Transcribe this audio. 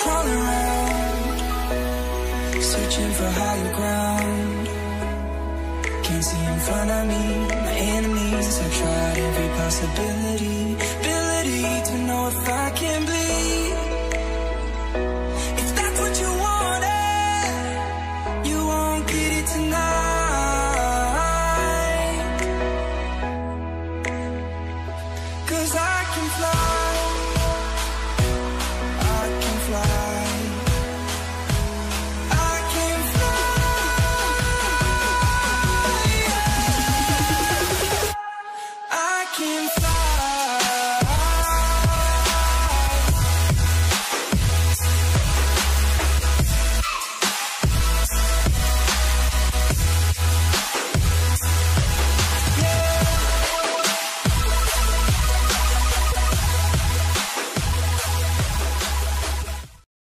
crawling around, searching for higher ground. Can't see in front of me, my enemies. I've tried every possibility, can't fight.